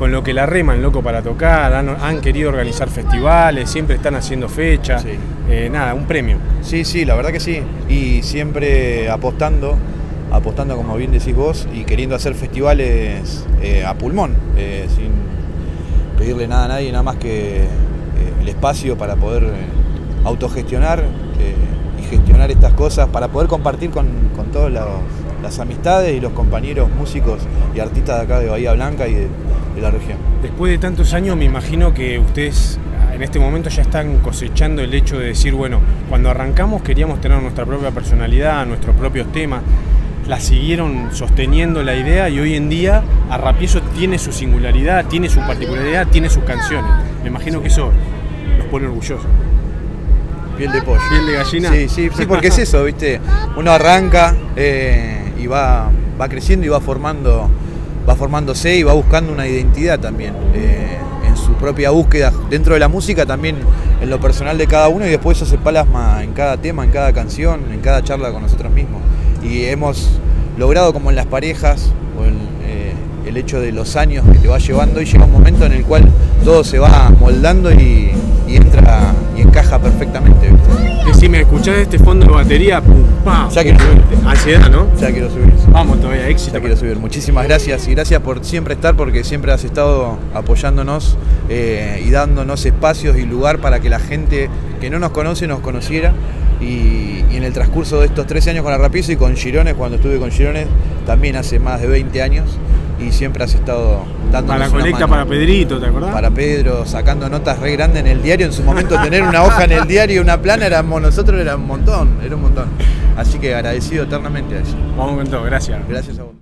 con lo que la reman, loco, para tocar, han, querido organizar festivales, siempre están haciendo fechas, eh, nada, un premio. Sí, sí, la verdad que sí, y siempre apostando, apostando como bien decís vos, y queriendo hacer festivales eh, a pulmón, eh, sin pedirle nada a nadie, nada más que el espacio para poder autogestionar y gestionar estas cosas, para poder compartir con, con todas las amistades y los compañeros músicos y artistas de acá de Bahía Blanca y de la región. Después de tantos años me imagino que ustedes en este momento ya están cosechando el hecho de decir, bueno, cuando arrancamos queríamos tener nuestra propia personalidad, nuestros propios temas, la siguieron sosteniendo la idea y hoy en día Arrapieso tiene su singularidad, tiene su particularidad, tiene sus canciones. Me imagino que eso los pone orgullosos. Piel de pollo. Piel de gallina. Sí, sí, sí, porque es eso, ¿viste? Uno arranca eh, y va, va creciendo y va formando va formándose y va buscando una identidad también eh, en su propia búsqueda dentro de la música, también en lo personal de cada uno y después eso se plasma en cada tema, en cada canción, en cada charla con nosotros mismos. Y hemos logrado como en las parejas o en, eh, el hecho de los años que te va llevando y llega un momento en el cual todo se va moldando y, entra y encaja perfectamente. ¿viste? me ¿escuchás este fondo de batería? Pum, ya quiero subir. Ansiedad, ¿no? Ya quiero subir. Vamos todavía, éxito. Ya quiero subir. Muchísimas gracias y gracias por siempre estar porque siempre has estado apoyándonos eh, y dándonos espacios y lugar para que la gente que no nos conoce nos conociera. Y, en el transcurso de estos 13 años con Arrapizo y con Girones, cuando estuve con Girones, también hace más de 20 años, y siempre has estado dando Para la colecta para Pedrito, ¿te acordás? Para Pedro, sacando notas re grandes en el diario. En su momento tener una hoja en el diario y una plana éramos nosotros era un montón, era un montón. Así que agradecido eternamente a eso. Vamos con todo, gracias. Gracias a vos.